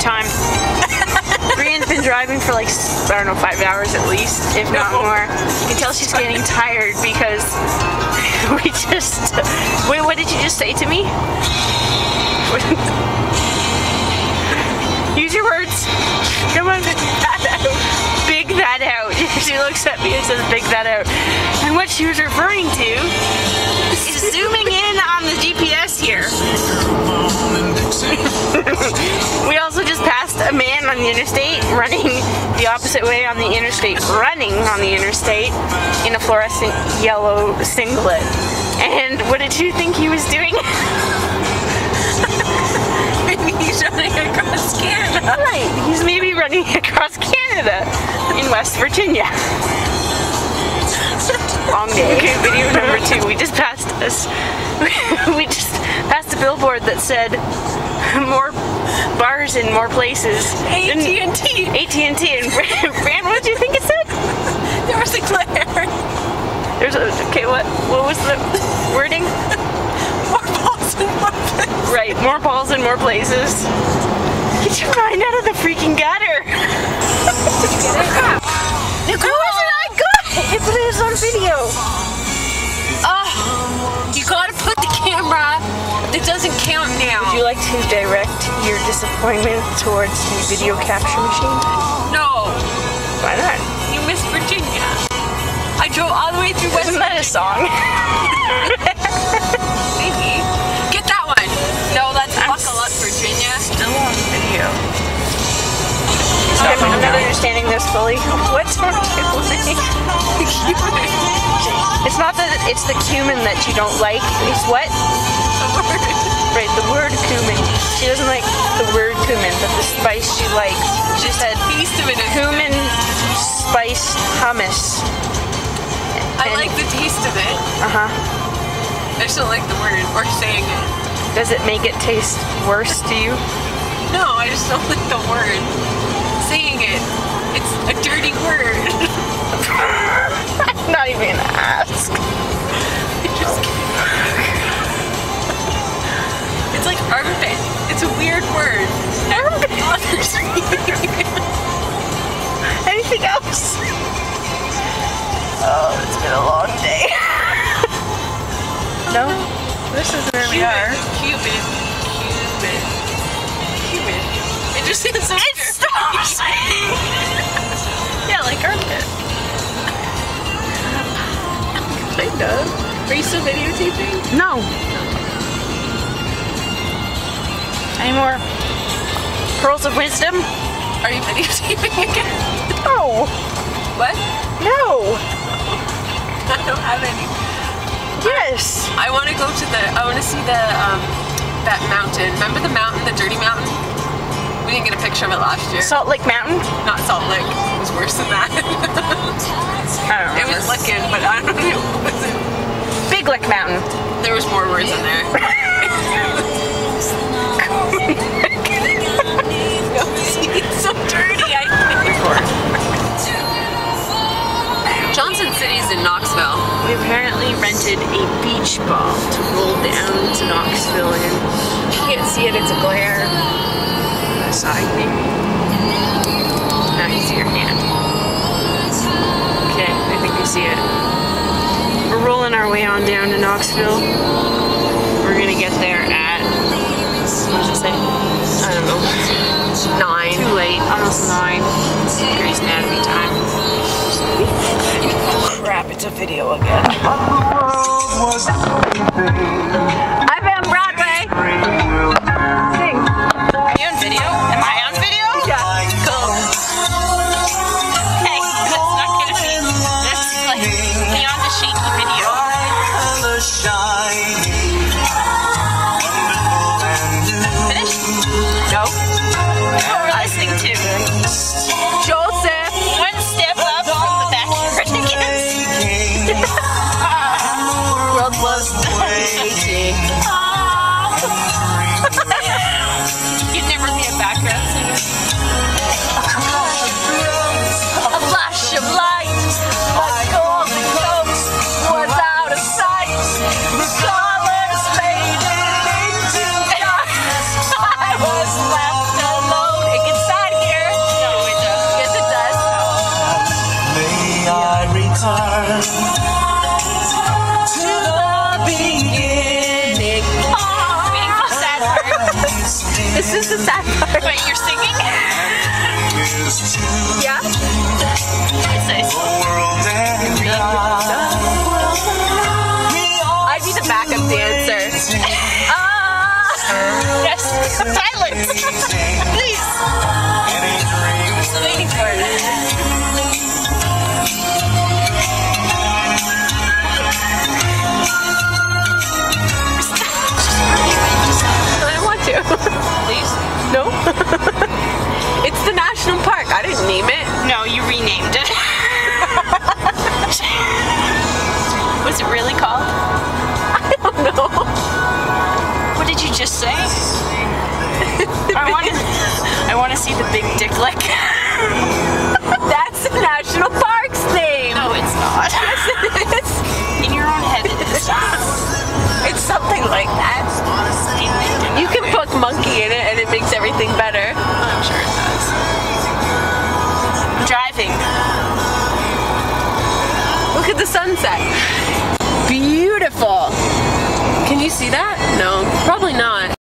time. Brienne's been driving for like, I don't know, five hours at least, if not more. You can tell she's getting tired because we just. Wait, what did you just say to me? looks at me and says, big that out. And what she was referring to is zooming in on the GPS here. we also just passed a man on the interstate running the opposite way on the interstate, running on the interstate in a fluorescent yellow singlet. And what did you think he was doing? Maybe he's running across Canada. Right, he's maybe running across Canada in West Virginia. Long day. Okay, video number two. We just passed us. We just passed a billboard that said more bars in more places. AT&T. AT&T and Fran, what do you think it said? There was a glare. There's a okay. What what was the wording? More balls and more places. Right, more balls in more places. Get your mind out of the freaking gutter. How was it I got it? It was on video. Oh, you gotta put the camera. It doesn't count now. Would you like to direct your disappointment towards the video capture machine? No, Why not? you missed Virginia. I drove all the way through West Isn't that a song? I'm, I'm not understanding this fully. What's wrong with it? It's not that it's the cumin that you don't like. It's what? Right, the word cumin. She doesn't like the word cumin, but the spice she likes. She said Taste of it. cumin spice hummus. I like the taste of it. Uh huh. I just don't like the word or saying it. Does it make it taste worse to you? No, I just don't like the word. It. It's a dirty word. Not even ask. I just It's like armpit. It's a weird word. Armpit bothers me. Anything else? Oh, it's been a long day. no? This is where we are. Cuban. Cuban. Cuban. It just seems Kind of. Are you still videotaping? No. Any more pearls of wisdom? Are you videotaping again? No. What? No. I don't have any. Yes. I want to go to the. I want to see the um, that mountain. Remember the mountain, the dirty mountain? We didn't get a picture of it last year. Salt Lake Mountain? Not Salt Lake. It was worse than that. I it was licking, but I don't know. It? Mountain. There was more words in there. it's so dirty. I Johnson City's in Knoxville. We apparently rented a beach ball to roll down to Knoxville in. You can't see it. It's a glare. Side maybe. Now you see your hand. Okay, I think you see it. We're rolling our way on down to Knoxville. We're gonna get there at what did it say? I don't know. Nine. Too late. Almost nine. Grey's Anatomy time. Crap, it's a video again. Sad part. Wait, you're singing? Yeah? Just? I want to. I want to see the big dick lick. That's the national park's name. No, it's not. Yes, it is. In your own head, it is. It's something like that. You can put monkey in it and it makes everything better. I'm sure it does. I'm driving. Look at the sunset. Beautiful. Can you see that? No, probably not.